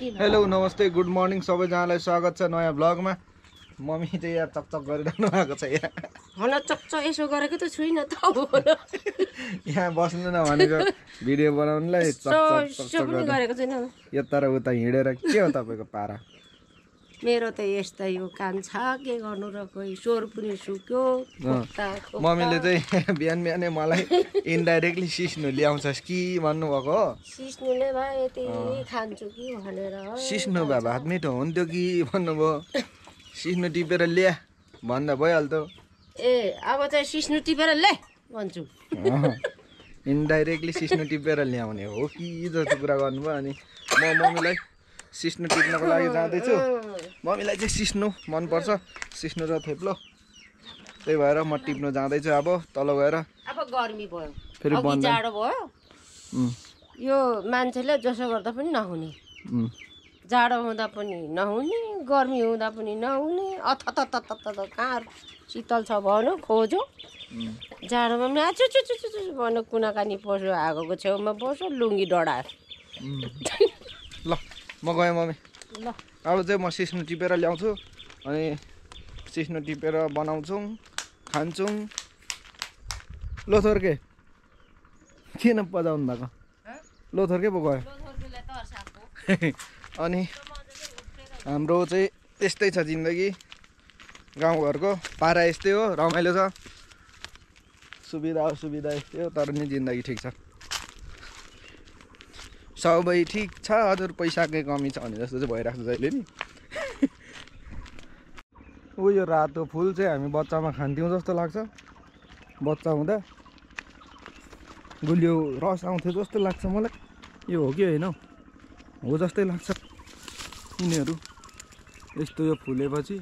Hello नमस्ते good morning सबैजनालाई स्वागत छ नयाँ ब्लगमा मम्मी चाहिँ यहाँ चकचक गरिरहनु भएको छ यहाँ। हन चक्च यसो गरेको त छुइनँ त यहाँ बस्नु न भनेको भिडियो बनाउनुलाई चकचक चकचक गरेको छैन यता र उता हिँडेर के हो तपाईँको पारा? मेरो त यस्तै हो काम छ। के गर्नु र कोही स्वर पनि सुक्यो। मम्मीले चाहिँ बिहान बिहानै मलाई इन्डाइरेक्टली सिस्नु ल्याउँछस् कि भन्नुभएको हो? सिस्नुले भए यति खान्छु कि भनेर सिस्नु भए भात मिठो हुन्थ्यो कि भन्नुभयो? सिस्नु टिपेर ल्या भन्दा भइहाल्थ्यो। ए अब चाहिँ सिस्नु टिपेर ले भन्छु। इन्डाइरेक्टली सिस्नु टिपेर ल्याउने हो कि जस्तो कुरा गर्नुभयो अनि म मम्मीलाई सिस्नु टिप्नको लागि जाँदैछु। मम्मीलाई चाहिँ सिस्नु मनपर्छ। सिस्नु र थेप्लो। त्यही भएर म टिप्नु जाँदैछु अब तल गएर। अब गर्मी भयो। फेरि जाडो भयो। यो मान्छेले जसो गर्दा पनि नहुने। जाडो हुँदा पनि नहुने गर्मी हुँदा पनि नहुने। अथत कहाँ शीतल छ भन खोजो। जाडोमा पनि आचु चु चु चु चु भन कुना कानी पस्यो आगोको छेउमा बस्यो लुङ्गी डढायो। ल। म गएँ मम्मी। ल। अब चाहिँ म सिस्नु टिपेर ल्याउँछु। अनि सिस्नु टिपेर बनाउँछौँ खान्छौँ। लोथर्के किन बजाउनु भएको? लोथर्के पो गयो। अनि हाम्रो चाहिँ त्यस्तै छ जिन्दगी। गाउँघरको पारा यस्तै हो रमाइलो छ। सुविधा असुविधा यस्तै हो तर नि जिन्दगी ठिक छ। सबै ठिक छ हजुर पैसाकै कमी छ भने जस्तो चाहिँ भइरहेको छ जहिले नि। ऊ यो रातो फुल चाहिँ हामी बच्चामा खान्थ्यौँ जस्तो लाग्छ। बच्चा हुँदा गुलियो रस आउँथ्यो जस्तो लाग्छ मलाई। यो हो कि होइन? हौ? जस्तै लाग्छ। यिनीहरू यस्तो यो फुलेपछि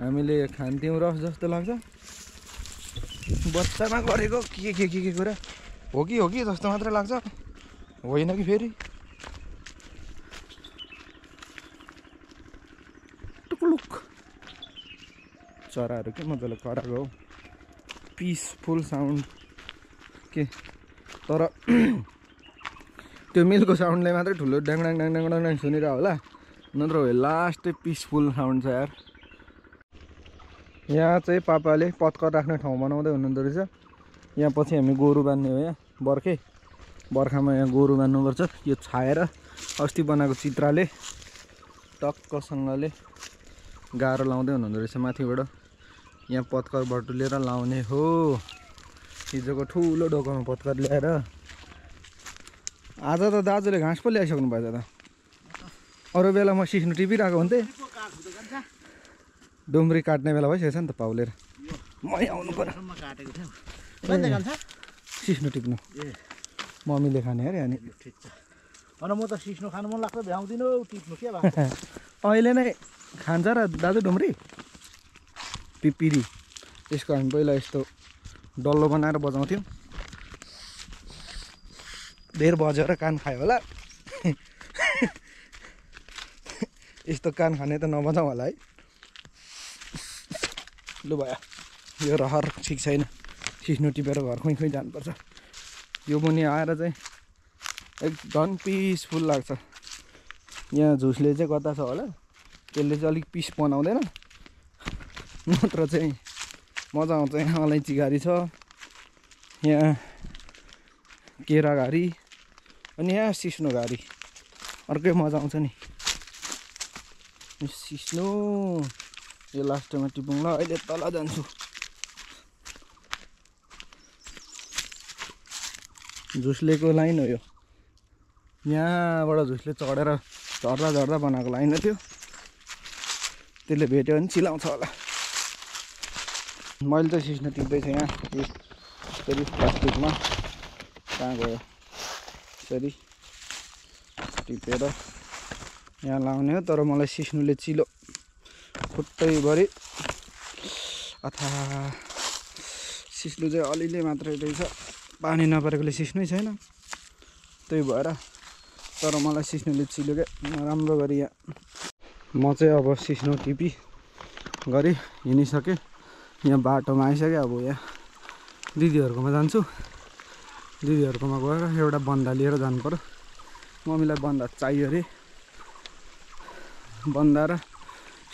हामीले खान्थ्यौँ रस जस्तो लाग्छ। बच्चामा गरेको के के के के कुरा? हो कि हो कि जस्तो मात्रै लाग्छ? होइन कि फेरि? टुकुलुक। चराहरू के मजाले कराएको हौ। पिसफुल साउन्ड के? तर त्यो मिलको साउन्डले मात्रै ठुलो ड्याङ ड्याङ ड्याङ ड्याङ ड्याङ सुनिरह होला। नत्र हो लास्टै पिसफुल साउन्ड छ यार। यहाँ चाहिँ पापाले पत्कर राख्ने ठाउँ बनाउँदै हुनुहुँदो रहेछ। यहाँ पछि हामी गोरु बान्ने हो यहाँ। बर्खे। बर्खामा यहाँ गोरु बान्नुपर्छ यो छाएर अस्ति बनाएको चित्राले टक्कसँगले गाह्रो लाउँदै हुनुहुँदो रहेछ माथिबाट। यहाँ पत्कर बटुलेर लाउने हो। हिजोको ठुलो ढोकामा पत्कर ल्याएर। आज त दाजुले घाँस पो ल्याइसक्नु भएछ त अरू बेला म सिस्नु टिपिरहेको हुन्थेँ। डुम्री काट्ने बेला भइसकेको छ नि त पाउलेर। मै आउनु पर्यो सिस्नु टिप्नु। ए। मम्मीले खाने अरे अनि। ठिक छ। होइन म त सिस्नु खानु मन लाग्छ भ्याउँदिनँ टिप्नु के भएको? अहिले नै खान्छ र दाजु डुम्री पिपिरी यसको हामी पहिला यस्तो डल्लो बनाएर बजाउँथ्यौँ। धेर बजेर कान खायो होला। यस्तो कान खाने त नबजाउँ होला है। लु भयो यो रहर ठिक छैन। सिस्नु टिपेर घर खुइ खुइ जानुपर्छ। यो मुनि आएर चाहिँ एकदम पिसफुल लाग्छ। यहाँ झुसले चाहिँ कता छ होला? त्यसले चाहिँ अलिक पिस बनाउँदैन। नत्र चाहिँ मजा आउँछ। यहाँ अलैँची घारी छ। यहाँ केरा घारी अनि यहाँ सिस्नो घारी। अर्कै मजा आउँछ नि। सिस्नो यो लास्टमा टिपौँ ल अहिले तल जान्छु। झुसलेको लाइन हो यो। यहाँबाट झुसले चढेर झर्दा झर्दा बनाएको लाइन हो त्यो। त्यसले भेट्यो भने चिलाउँछ होला। मैले त सिस्नो टिप्दैछु यहाँ। यसरी प्लास्टिकमा। कहाँ गयो? यसरी टिपेर यहाँ लाउने हो तर मलाई सिस्नुले चिलो। खुट्टैभरि। अथा सिस्नु चाहिँ अलिअलि मात्रै रहेछ। पानी नपरेकोले सिस्नै छैन। त्यही भएर तर मलाई सिस्नुले चिल्यो क्या राम्रो गरी यहाँ म चाहिँ अब सिस्नो टिपी गरी हिँडिसकेँ। यहाँ बाटोमा आइसकेँ। अब यहाँ दिदीहरूकोमा जान्छु। दिदीहरूकोमा गएर एउटा बन्दा लिएर जानु पऱ्यो मम्मीलाई बन्दा चाहियो अरे। बन्दा र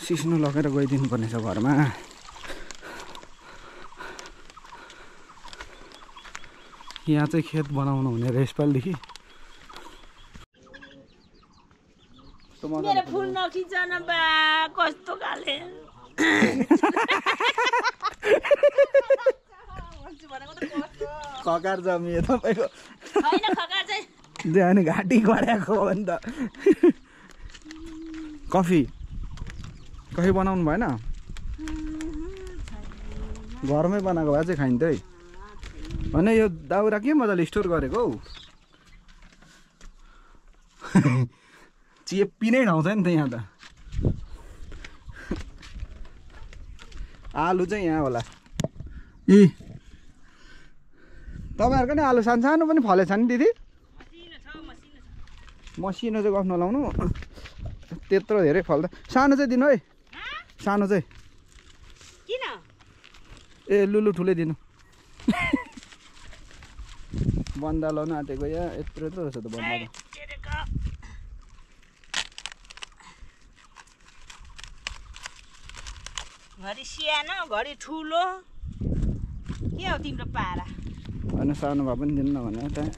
सिस्नो लगेर गइदिनु पर्नेछ घरमा। यहाँ चाहिँ खेत बनाउनु हुने रहेछ यसपालिदेखि। कस्तो खाले। ककार जमियो तपाईँको। अनि घाँटी गढाएको हो नि त कफी। कफी बनाउनु भएन? घरमै बनाएको भए चाहिँ खाइन्थ्यो है। होइन यो दाउरा के मजाले स्टोर गरेको हौ। चेप्पी नै ठाउँछ नि त यहाँ त। आलु चाहिँ यहाँ होला। ए। तपाईँहरूको नि आलु सानो सानो पनि फलेछ नि दिदी? मसिनो चाहिँ गफ नलाउनु त्यत्रो धेरै फल्दा सानो चाहिँ दिनु है? सानो चाहिँ। किन? ए लुलु ठुलै दिनु। बन्दा लाउनु आँटेको यहाँ यत्रो यत्रो रहेछ त बन्दा त घरि सानो घरि ठुलो। के हो तिम्रो पारा? होइन सानो भए पनि दिनु न भने त्यहाँ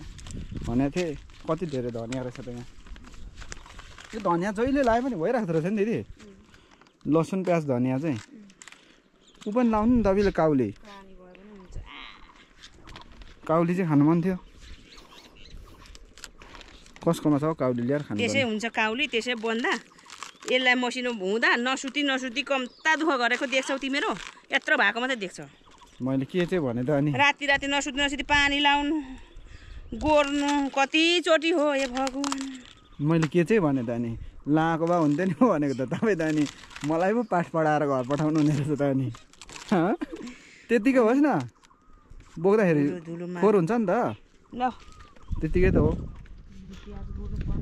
भनेको थिएँ। कति धेरै धनियाँ रहेछ त यहाँ? यो धनियाँ जहिले लाए पनि भइरहेको रहेछ नि दिदी। लसुन प्याज धनियाँ चाहिँ। ऊ पनि लाउनु नि तपाईँले काउली। भने काउली चाहिँ खानु मन थियो। कसकोमा छ हौ काउली ल्याएर खानु त्यसै? हुन्छ काउली त्यसै बन्दा। यसलाई मसिनो हुँदा नसुती नसुती कम्ता दुःख गरेको देख्छौ तिमीहरू। यत्रो भएको मात्रै देख्छौ। मैले के चाहिँ भने त अनि? राति राति नसुती नसुती पानी लाउनु गोड्नु कतिचोटि हो ए भगवान्। मैले के चाहिँ भने त अनि? लाएको भए हुन्थ्यो नि भनेको त तपाईँ त अनि मलाई पो पाठ पढाएर घर पठाउनु हुने रहेछ त अनि। हँ? त्यत्तिकै होस् न। बोक्दाखेरि। फोहोर हुन्छ नि त। ल। त्यत्तिकै त हो।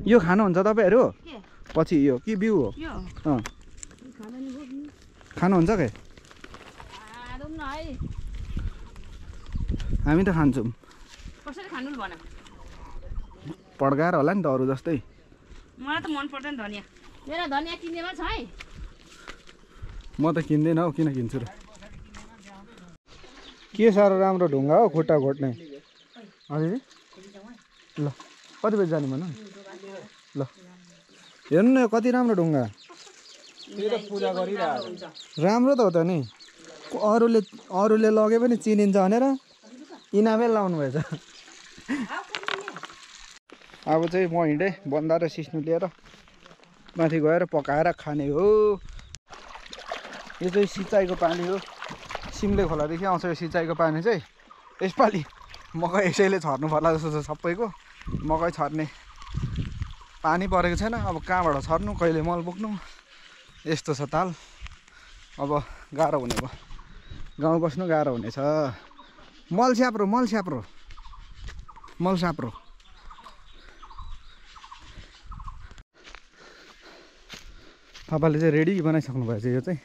यो खानुहुन्छ तपाईँहरू? के? पछि यो कि बिउ हो? यो। अँ। खानुहुन्छ के? खाँदौँ न है हामी त खान्छौँ। कसरी खानु भन। पड्काएर होला नि त अरू जस्तै। मलाई त मन पर्दैन धनियाँ। मेरो धनियाँ किनेमा छ है। म त किन्दैन हौ किन किन्छु र? के साह्रो राम्रो ढुङ्गा हो खुट्टा घोट्ने। हजुर ल। कति बजी जाने भन। ल। हेर्नु न यो कति राम्रो ढुङ्गा। राम्रो त हो त नि। अरूले अरूले लगे पनि चिनिन्छ भनेर इनामै लाउनु भएछ अब चाहिँ म हिँडेँ बन्दा र सिस्नु लिएर माथि गएर पकाएर खाने हो। यो चाहिँ सिँचाइको पानी हो। सिमले खोलादेखि आउँछ यो सिँचाइको पानी चाहिँ। यसपालि मकै यसैले छर्नु पर्ला जस्तो छ सबैको। मकै छर्ने। पानी परेको छैन अब कहाँबाट छर्नु कहिले मल बोक्नु? यस्तो छ ताल। अब गाह्रो हुने भयो। गाउँ बस्नु गाह्रो हुनेछ। मल स्याप्रो मल स्याप्रो। मल स्याप्रो। तपाईँले चाहिँ रेडी बनाइसक्नु भएछ यो चाहिँ।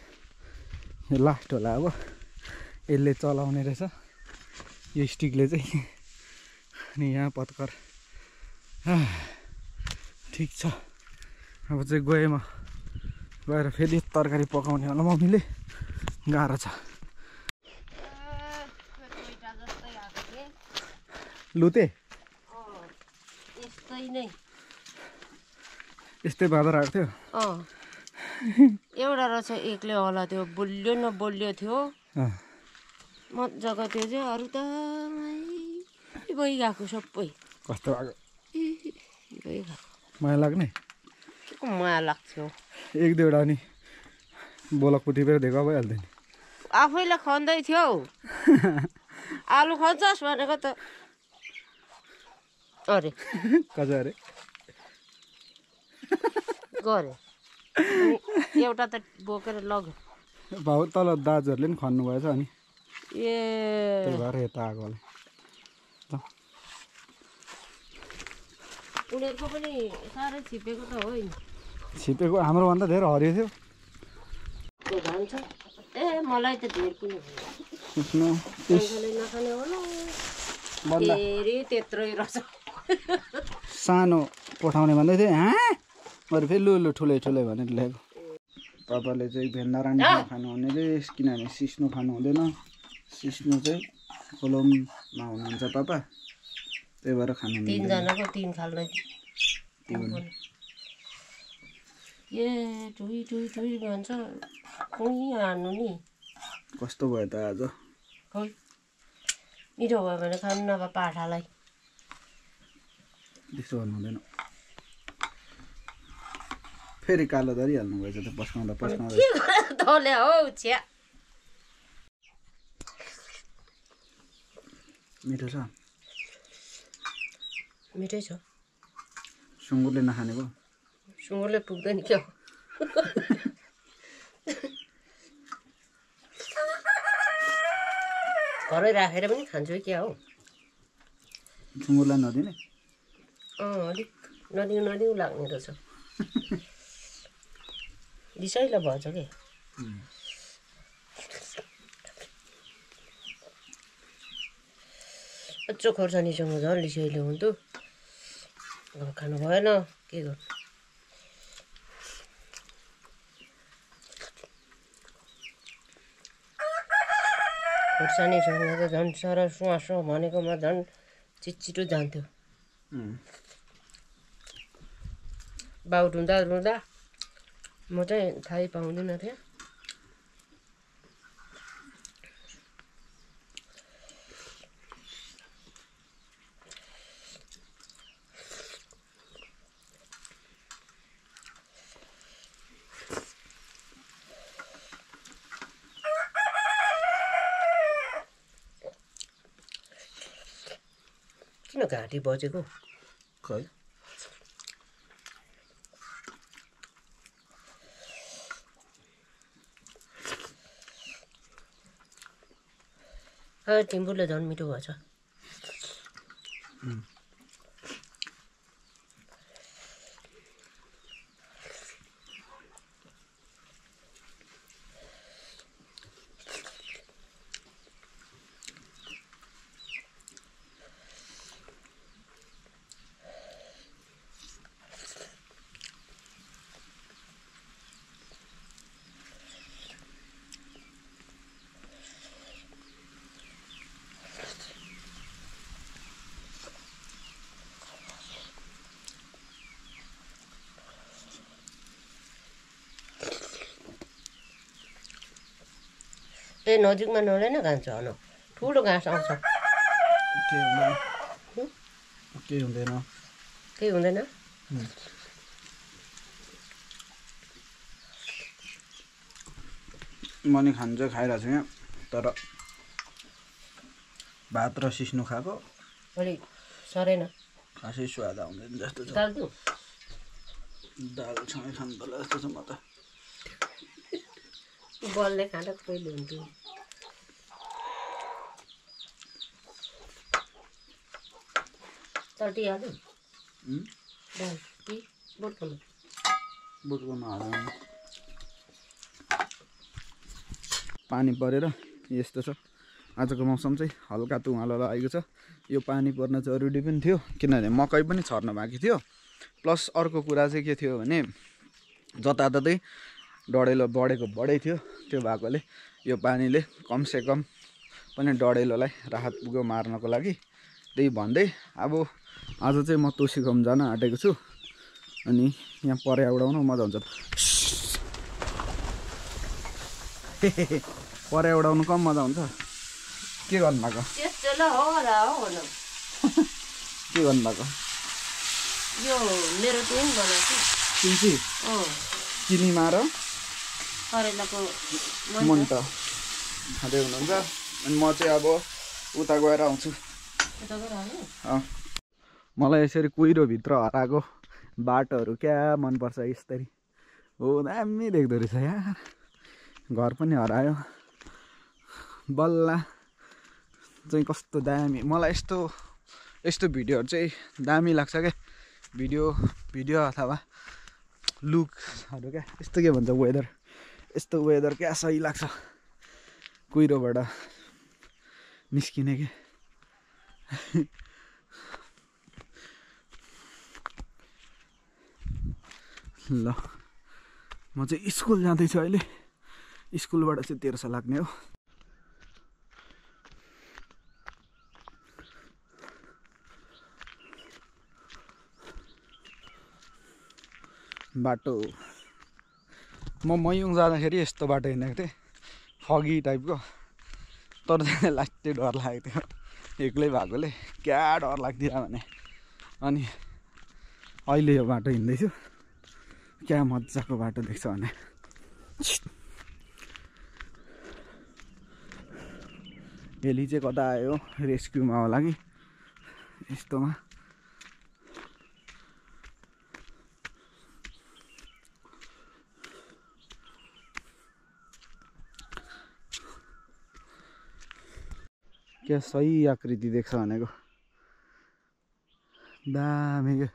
यो लास्ट होला अब। यसले चलाउने रहेछ। यो स्टिकले चाहिँ। अनि यहाँ पत्कर। ठिक छ। अब चाहिँ गएँ म गएर फेरि तरकारी पकाउने होला मम्मीले। गाह्रो छ। लुते? यस्तै बाँदर आएको थियो। एउटा रहेछ एक्लै होला त्यो बलियो न बलियो थियो मजाको त्यो चाहिँ अरू त आमै गइगएको सबै। कस्तो भएको? गइगएको माया लाग्ने? माया लाग्थ्यो? एक दुईवटा अनि बोलकको टिपेर दिएको भइहाल्थ्यो नि। आफैले खन्दै थियो आलु खन्छस् भनेको त। अरे। कजा अरे। गरे। एउटा त बोकेर लग्यो। भाउ तल दाजुहरूले पनि खन्नु भएछ अनि। ए। भएर यता आएको होला। उनीहरूको पनि साह्रै छिपेको त होइन छिपेको हाम्रोभन्दा धेरै हरियो थियो भन्छ ए मलाई त धेर पनि नखाने होला बन्दा फेरि त्यत्रै रहेछ सानो पठाउने भन्दै थियो हाँ अरू फेरि लु लु ठुलै ठुलै भनेर ल्याएको ए पापाले चाहिँ भेन्दा रानीसँग खानु हुने रे किनभने सिस्नो खानु हुँदैन सिस्नो चाहिँ खोलोममा हुनुहुन्छ पापा त्यही भएर खानु तिनजनाको तिन खालको तिउन। ए टुई टुई टुई भन्छ। कुही हान्नु नि? कस्तो भयो त आज? खोइ मिठो भयो भने खानु नभए पाठालाई। त्यस्तो गर्नु हुँदैन। फेरि कालो धरिहाल्नु भएछ त पस्काउँदा पस्काउँदा। हौ छ्या। मिठो छ? मिठै छ। सुँगुरले नखाने भयो सुँगुरले पुग्दैन क्या। घरै राखेर पनि खान्छु क्या हो। सुँगुरलाई नदिने? अँ अलिक नदिउ नदिउ लाग्ने रहेछ। दिसैलो भएछ कि? अचो खोर्सानीसँग झन् लिसैलो हुन्थ्यो। खानु भएन के गर्नु खोर्सानीसँग त झन् सर सुवासो भनेकोमा झन् चिटचिटो जान्थ्यो. बाउ ढुँदा ढुँदा म चाहिँ थाहै पाउँदिनँ थिएँ किन घाँटी बजेको? खै? झन् मिठो भएछ। ए नजिकमा नल्याएन घाँस हन ठुलो घाँस आउँछ। केही हुँदैन। केही हुँदैन। म नि खानु चाहिँ खाइरहेको छु यहाँ। तर भात र सिस्नो खाएको। अलिक सरेन। खासै स्वाद आउँदैन जस्तो छ। दाल दालसँगै खानु पर्ला जस्तो छ म त। बलले खाँदा कहिले हुन्थ्यो? दाल बोटकोमा बुटकोमा पानी परेर यस्तो छ। आजको मौसम चाहिँ हल्का तुवालो लागेको छ। यो पानी पर्न जरुरी पनि थियो किनभने मकै पनि छर्न बाँकी थियो। प्लस अर्को कुरा चाहिँ के थियो भने जताततै डढेलो बढेको बढै थियो त्यो भएकोले यो पानीले कमसेकम पनि डढेलोलाई राहत पुग्यो मार्नको लागि। त्यही भन्दै अब आज चाहिँ म तोसीघाम जान आँटेको छु अनि यहाँ पर्या उडाउनु मजा हुन्छ। पर्या उडाउनु कम मजा हुन्छ। के गर्नुभएको त्यस्तो हो र हो न के गर्नुभएको यो मेरो। करेलाको मन त। खाँदै हुनुहुन्छ। अनि म चाहिँ अब उता गएर आउँछु। मलाई यसरी कुहिरोभित्र हराएको बाटोहरू क्या मनपर्छ यसरी। हो दामी देख्दो रहेछ यार। घर पनि हरायो। बल्ल चाहिँ कस्तो दामी। मलाई यस्तो यस्तो भिडियोहरू चाहिँ दामी लाग्छ क्या। भिडियो भिडियो अथवा लुक्सहरू क्या। यस्तो के भन्छ वेदर यस्तो वेदर क्या सही लाग्छ। कुहिरोबाट निस्किने के। ल म चाहिँ स्कुल जाँदैछु अहिले। स्कुलबाट चाहिँ तेह्र सय लाग्ने हो। बाटो। म मयुङ जाँदाखेरि यस्तो बाटो हिँडेको थिएँ। फगी टाइपको। तर लास्टै डर लागेको थियो। एक्लै भएकोले क्या डर लाग्थ्यो भने। अनि अहिले यो बाटो हिँड्दैछु। क्या मजाको बाटो देख्छ भने। हेली चाहिँ कता आयो? रेस्क्युमा होला कि? यस्तोमा। क्या सही आकृति देख्छ भनेको दामी क्या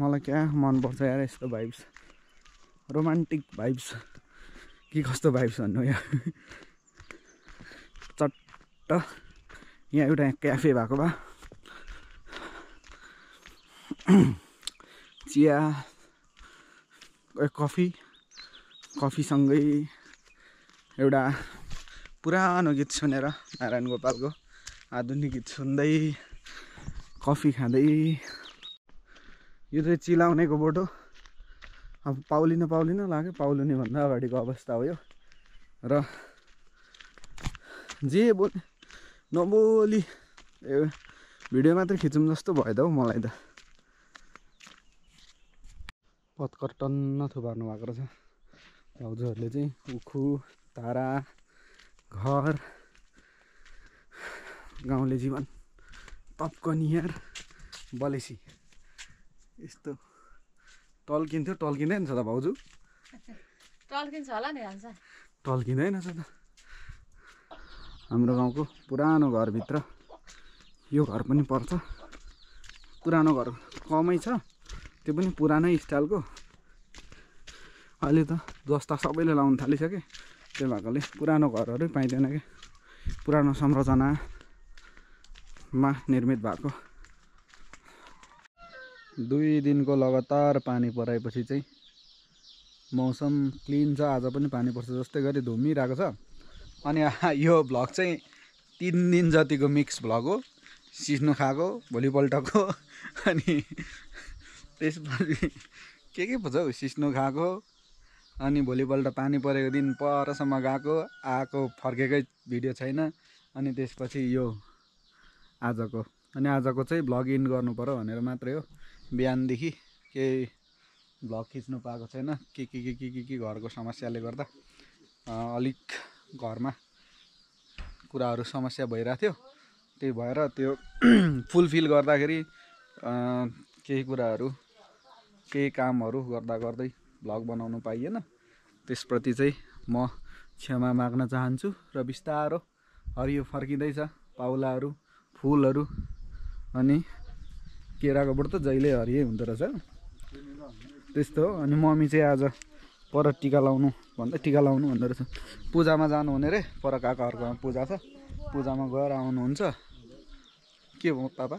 मलाई क्या मनपर्छ यार यस्तो भाइब्स रोमान्टिक भाइब्स के कस्तो भाइब्स भन्नु यहाँ चट्ट। यहाँ एउटा क्याफे भएको भए चिया। कफी। कफीसँगै एउटा पुरानो गीत सुनेर नारायण गोपालको आधुनिक गीत सुन्दै कफी खाँदै यो चाहिँ चिलाउनेको बोटो। अब पाउलिन पाउलिन लाग्यो पाउलिने भन्दा अगाडिको अवस्था हो यो। र जे बोल नबोली ए भिडियो मात्रै खिचौँ जस्तो भयो त हौ मलाई त। पत्कर टन्न थुपार्नु भएको रहेछ। भाउजूहरूले चाहिँ उखु तारा घर गाउँले जीवन तप्कनियर बलेसी। यस्तो टल्किन्थ्यो टल्किँदैन छ त भाउजू? टल्किन्छ होला नि हाल्छ टल्किँदैन छ त। हाम्रो गाउँको पुरानो घरभित्र यो घर पनि पर्छ। पुरानो घर कमै छ। त्यो पनि पुरानै स्टाइलको। अहिले त जस्ता सबैले लाउनु थालिसके। त्यो भएकोले पुरानो घरहरू पाइँदैन क्या पुरानो संरचनामा निर्मित भएको। दुई दिनको लगातार पानी पराएपछि चाहिँ मौसम क्लिन छ आज पनि पानी पर्छ जस्तै गरी धुमिरहेको छ। अनि यो भ्लग चाहिँ तिन दिन जतिको मिक्स भ्लग हो सिस्नो खाएको भोलिपल्टको अनि त्यसपछि के के पो छ हौ सिस्नो खाएको अनि भोलिपल्ट पानी परेको दिन परसम्म गएको आएको फर्केकै भिडियो छैन। अनि त्यसपछि यो आजको अनि आजको चाहिँ भ्लग इन गर्नु पऱ्यो भनेर मात्रै हो। बिहानदेखि केही भ्लग खिच्नु पाएको छैन। के के के के के के घरको समस्याले गर्दा अलिक घरमा कुराहरू समस्या भइरहेको थियो। त्यही भएर त्यो फुलफिल गर्दाखेरि केही कुराहरू केही कामहरू गर्दा गर्दै भ्लग बनाउनु पाइएन। त्यसप्रति चाहिँ म क्षमा माग्न चाहन्छु र बिस्तारो हरियो फर्किँदैछ पाउलाहरू फुलहरू अनि केराको बोट त जहिले हरियै हुँदो रहेछ। त्यस्तो हो। अनि मम्मी चाहिँ आज पर टिका लाउनु भन्दै टिका लाउनु भन्दो रहेछ। पूजामा जानु हुने रे? पर काकाहरूकोमा पूजा छ। पूजामा गएर आउनुहुन्छ। के हो पापा?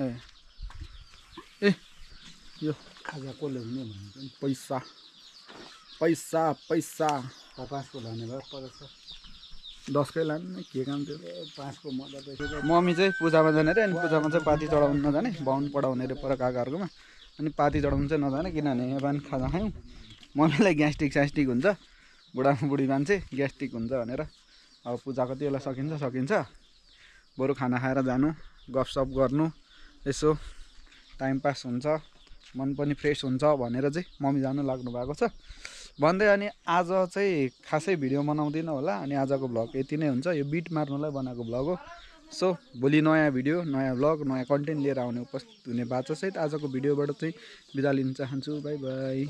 ए। ए यो खाजा कसले हुने भनेको नि? पैसा। पैसा पैसा। पाँचको लाने भए पचास दसकै लानु के काम थियो? पाँचको मजा मम्मी चाहिँ पूजामा जाने अरे अनि पूजामा चाहिँ पाती चढाउनु नजाने बाहुन पढाउने अरे पर काकाहरूकोमा। अनि पाती चढाउनु चाहिँ नजाने किनभने यहाँ पनि खाजा खायौँ। मम्मीलाई ग्यास्ट्रिक स्यास्ट्रिक हुन्छ। बुढा बुढी मान्छे ग्यास्ट्रिक हुन्छ भनेर। अब पूजा कति बेला सकिन्छ सकिन्छ। बरु खाना खाएर जानु गफसफ गर्नु। यसो टाइम पास हुन्छ। मन पनि फ्रेस हुन्छ भनेर चाहिँ मम्मी जानु लाग्नु भएको छ। भन्दै अनि आज चाहिँ खासै भिडियो बनाउँदिनँ होला अनि आजको भ्लग यति नै हुन्छ। यो बिट मार्नुलाई बनाएको भ्लग हो। सो भोलि नयाँ भिडियो नयाँ भ्लग नयाँ कन्टेन्ट लिएर आउने उपस्थित हुने बाचासहित आजको भिडियोबाट चाहिँ बिदा लिन चाहन्छु। Bye bye.